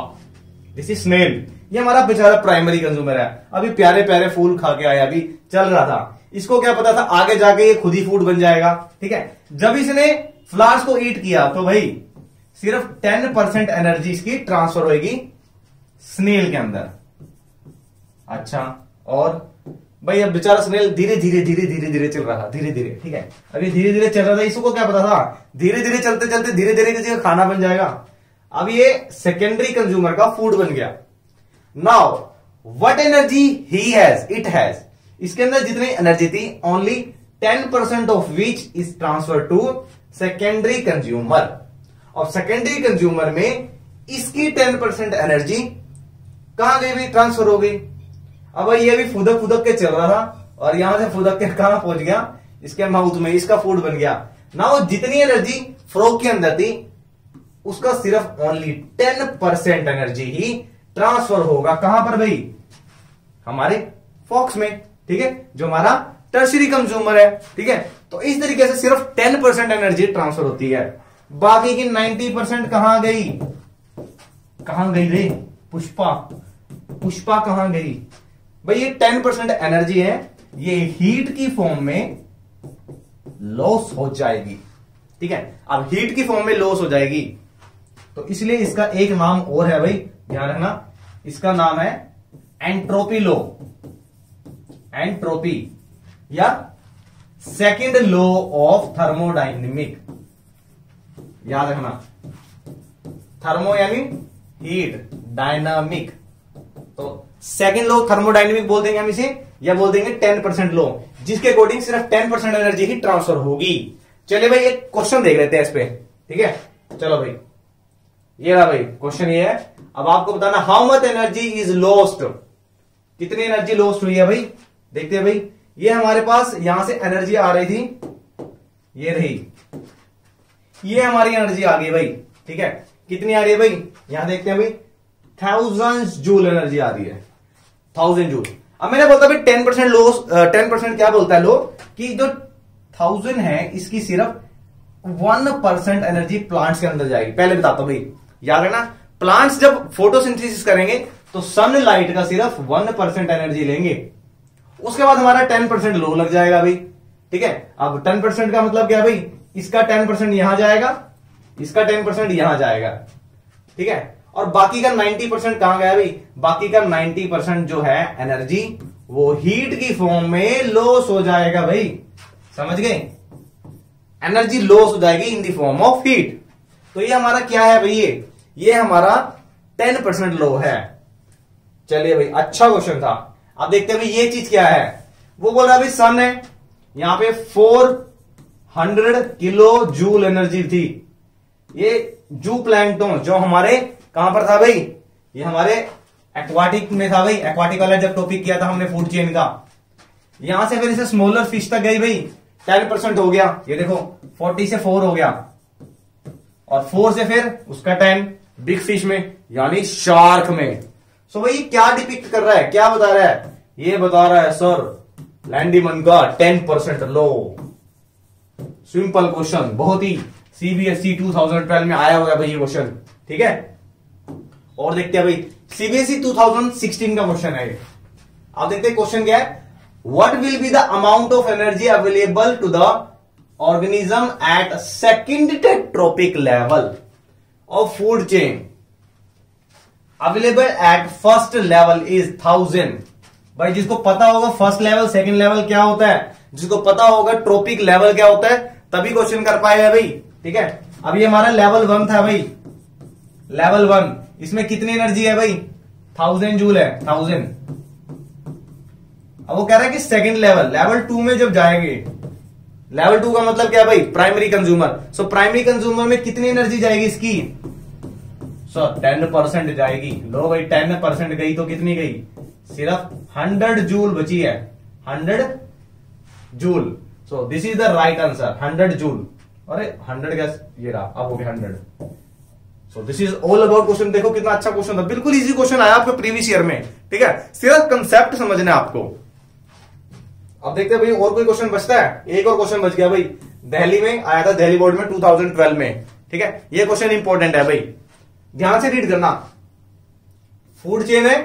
दिस इज़ स्नेल ये हमारा बेचारा प्राइमरी कंज्यूमर है। अभी प्यारे प्यारे फूल खा के आया, अभी चल रहा था। इसको क्या पता था, आगे जाके ये खुद ही फ़ूड बन जाएगा। ठीक है? जब इसने फ्लावर्स को ईट किया तो भाई, सिर्फ़ टेन परसेंट एनर्जी इसकी ट्रांसफ़र होगी स्नेल के अंदर। अच्छा? और भाई, अब बेचारा स्नेल धीरे धीरे धीरे धीरे धीरे चल रहा था, धीरे धीरे, ठीक है? अभी धीरे धीरे चल रहा था, इसको क्या पता था? धीरे धीरे चलते चलते, धीरे धीरे किसी का खाना बन जाएगा। अब ये सेकेंडरी कंज्यूमर का फ़ूड बन गया। Now what energy he has it has इसके अंदर जितनी एनर्जी थी only ten percent of which is transfer to secondary consumer और सेकेंडरी कंज्यूमर में इसकी टेन परसेंट एनर्जी कहाँ गई भी ट्रांसफ़र हो गई। अब ये भी फुदक फुदक के चल रहा था, और यहाँ से फुदक के कहाँ पहुँच गया? इसके माउथ में, इसका फ़ूड बन गया। ना जितनी एनर्जी फ्रोक के अंदर थी, उसका सिर्फ़ ओनली टेन परसेंट एनर्जी ही ट्रांसफ़र होगा। कहाँ पर भाई? हमारे फॉक्स में, ठीक है? जो हमारा टर्सरी कंज्यूमर है, ठीक है? तो इस तरीके से सिर्फ़ टेन परसेंट एनर्जी ट्रांसफ़र होती है। बाकी की नाइनटी परसेंट कहाँ गई? कहाँ गई रे? पुष्पा। पुष्पा कहाँ गई? भाई, ये टेन परसेंट एनर्जी है, ये हीट की फॉर्म में लॉस हो जाएगी। ठीक है? अब हीट की फॉर्म में लॉस हो जाएगी। तो इसलिए इसका एक नाम और है भाई, ध्यान रखना। इसका नाम है एंट्रोपी लो एंट्रोपी या सेकेंड लॉ ऑफ़ थर्मोडाइनमिक याद रखना। थर्मो यानी हीट डायनामिक तो सेकेंड लो थर्मोडाइनमिक बोल देंगे हम इसे, या बोल देंगे टेन परसेंट लो जिसके अकॉर्डिंग सिर्फ़ टेन परसेंट एनर्जी ही ट्रांसफ़र होगी। चलिए भाई, एक क्वेश्चन देख लेते हैं इस पे, ठीक है? चलो भाई। ये रहा भाई क्वेश्चन ये है। अब आपको बताना how much energy is lost कितनी एनर्जी लॉस्ट हुई है भाई? देखते हैं भाई। ये हमारे पास यहाँ से एनर्जी आ रही थी। ये रही। ये हमारी एनर्जी आ गई भाई, ठीक है? कितनी आ रही है भाई? यहाँ देखते हैं भाई। थाउज़ेंड जूल एनर्जी आ रही है। थाउज़ेंड जूल अब मैंने बोलता भाई ten percent law ten percent क्या बोलता है लो कि जो थाउज़ेंड है, इसकी सिर्फ़ वन परसेंट एनर्जी प्लांट्स के अंदर जाएगी। पहले बताता हूँ भाई। याद है ना प्लांट्स जब फोटोसिंथेसिस करेंगे तो सनलाइट का सिर्फ़ वन परसेंट एनर्जी लेंगे। उसके बाद हमारा टेन परसेंट लो लग जाएगा भाई। ठीक है? अब टेन परसेंट का मतलब क्या भाई? इसका टेन परसेंट यहाँ जाएगा, इसका टेन परसेंट यहाँ जाएगा। ठीक है? और बाकी का नाइन्टी परसेंट कहाँ गया भाई? बाकी का नाइन्टी परसेंट जो है एनर्जी वो हीट की फॉर्म में लॉस हो जाएगा भाई। समझ गए? एनर्जी लॉस हो जाएगी in the form of heat तो ये हमारा क्या है भाई ये? ये हमारा टेन परसेंट लो है। चलिए भाई अच्छा क्वेश्चन था। अब देखते हैं भाई ये चीज़ क्या है। वो बोल रहा भाई सन है। यहाँ पे four hundred kilo joule energy थी। ये जू प्लैंकटोन जो हमारे कहाँ पर था भाई? ये हमारे एक्वाटिक में था भाई। एक्वाटिक वाला जब टॉपिक किया था हमने फ़ूड चेन का। यहाँ से फिर इसे स्मॉलर फ़िश तक गई भाई। टेन परसेंट हो गया। ये देखो फोर्टी से फोर हो गया। और फोर से फिर उसका टेन बिग फ़िश में, यानी शार्क में। सो so भाई, क्या डिपिक्ट कर रहा है? क्या बता रहा है? ये बता रहा है सर लैंडीमन का ten percent law. Simple question बहुत ही सीबीएसई 2012 में आया हुआ है भाई ये क्वेश्चन ठीक है? और देखते हैं भाई सीबीएसई 2016 का क्वेश्चन है आप देखते हैं क्वेश्चन क्या है। What will be the amount of energy available to the organism at second trophic level of food chain? Available at first level is thousand भाई, जिसको पता होगा फ़र्स्ट लेवल सेकंड लेवल क्या होता है, जिसको पता होगा ट्रोपिक लेवल क्या होता है, तभी क्वेश्चन कर पाएगा भाई, ठीक है? अभी हमारा लेवल वन था भाई। लेवल वन इसमें कितनी एनर्जी है भाई? थाउज़ेंड जूल है थाउज़ेंड अब वो कह रहा है कि सेकंड लेवल लेवल टू में जब जाएँगे लेवल टू का मतलब क्या भाई? Primary consumer so primary consumer में कितनी एनर्जी जाएगी इसकी? सो टेन परसेंट जाएगी. लो भाई टेन परसेंट गई तो कितनी गई? सिर्फ़ हंड्रेड जूल बची है. Hundred joule so this is the right answer hundred joule अरे हंड्रेड गैस ये रहा. अब हो गया hundred so this is all about question देखो कितना अच्छा क्वेश्चन था। बिल्कुल इजी क्वेश्चन आया आपके प्रीवियस ईयर में। ठीक है? सिर्फ़ कंसेप्ट समझना आपको। अब देखते हैं भाई, और कोई क्वेश्चन बचता है? एक और क्वेश्चन बच गया भाई। दिल्ली में आया था, दिल्ली बोर्ड में 2012 में। ठीक है? ये क्वेश्चन इंपॉर्टेंट है भाई। ध्यान से रीड करना। फ़ूड चेन है।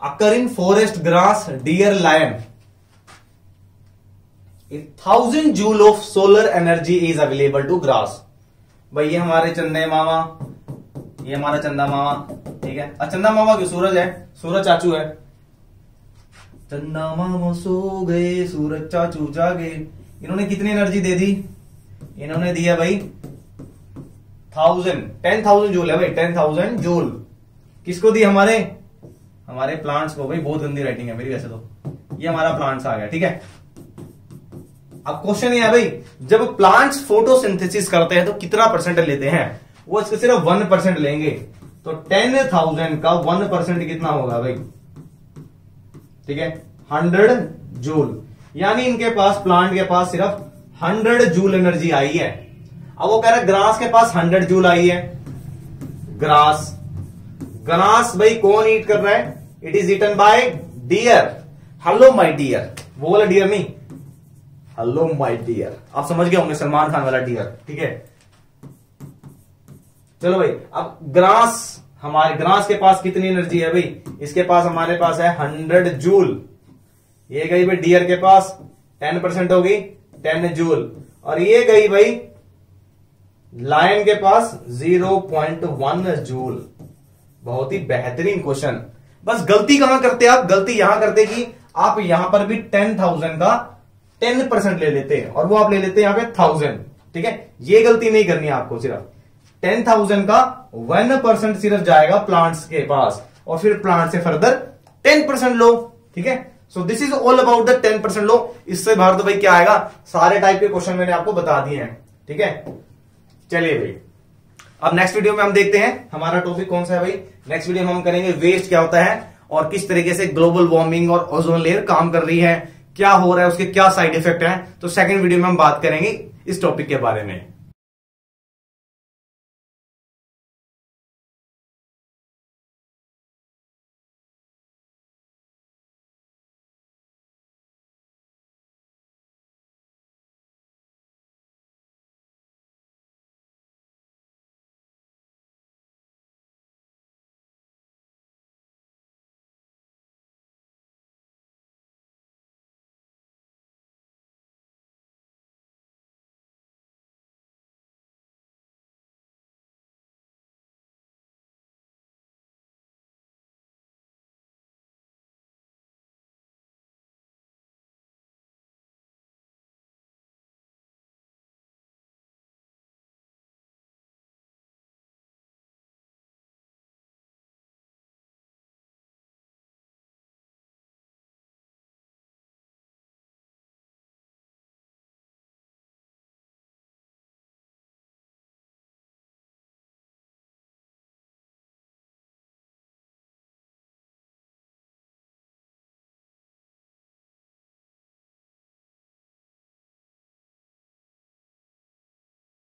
Occur in forest grass deer lion thousand joule of solar energy is available to grass भाई, ये हमारे चंदे मामा, ये हमारा चंदा मामा, ठीक है? चंदा मामा क्यों? सूरज है, सूरज चाचू है। चंदा मामा सो गए, सूरज चाचू जागे। इन्होंने कितनी एनर्जी दे दी? इन्होंने दिया भाई थाउज़ेंड टेन थाउज़ेंड जूल है भाई टेन थाउज़ेंड जूल किसको दी? हमारे हमारे प्लांट्स को। भाई, बहुत गंदी राइटिंग है मेरी वैसे तो। ये हमारा प्लांट्स आ गया, ठीक है? अब क्वेश्चन ये है भाई, जब प्लांट्स फोटोसिंथेसिस करते हैं तो कितना परसेंट लेते हैं? वो इसके सिर्फ़ वन परसेंट लेंगे। तो टेन थाउज़ेंड का वन परसेंट कितना होगा भाई? ठीक है? हंड्रेड जूल यानी इनके पास प्लांट के पास सिर्फ़ हंड्रेड जूल एनर्जी आई है। अब वो कह रहा ग्रास के पास हंड्रेड जूल आई है। ग्रास ग्रास भाई कौन ईट कर रहा है? It is eaten by deer hello my dear वो वाला डियर नहीं। हेलो माय डियर आप समझ गए होंगे सलमान खान वाला डियर ठीक है? चलो भाई, अब ग्रास, हमारे, ग्रास के पास कितनी एनर्जी है भाई? इसके पास हमारे पास है हंड्रेड जूल ये गई भाई डियर के पास टेन परसेंट होगी टेन जूल और ये गई भाई लायन के पास ज़ीरो पॉइंट वन जूल बहुत ही बेहतरीन क्वेश्चन बस गलती कहाँ करते आप? गलती यहाँ करते कि आप यहाँ पर भी टेन थाउज़ेंड का टेन परसेंट ले लेते हैं और वो आप ले लेते हैं यहाँ पे थाउज़ेंड ठीक है? ये गलती नहीं करनी आपको सिर्फ़। टेन थाउज़ेंड का वन परसेंट सिर्फ़ जाएगा प्लांट्स के पास और फिर प्लांट से फर्दर टेन परसेंट लो, ठीक है? So this is all about the ten percent law. इससे बाहर तो भाई क्या आएगा? सारे टाइप के क्वेश्चन मैंने आपको बता दिए हैं, ठीक है? चलिए भाई। अब नेक्स्ट वीडियो में हम देखते हैं हमारा टॉपिक कौन सा है भाई? नेक्स्ट वीडियो में हम करेंगे वेस्ट क्या होता है और किस तरीके से ग्लोबल वार्मिंग और ओजोन लेयर काम कर रही है। क्या हो रहा है, उसके क्या साइड इफ़ेक्ट हैं तो सेकंड वीडियो में हम बात करेंगे इस टॉपिक के बारे में।